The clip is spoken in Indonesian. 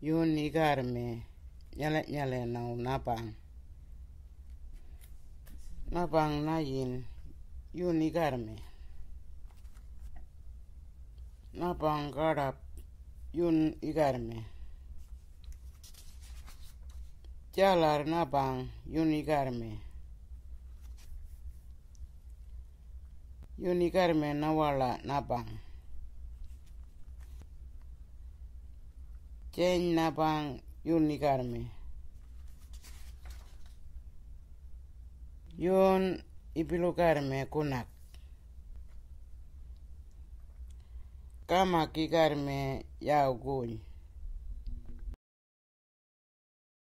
yun igarme nyale nyale nau napang. Napang na yin yun igarme napang garap yun jalar napang yun igarme yun igarme nawala napang Chen napang yun ipilugarme kunak. Kama kigarme yau guny.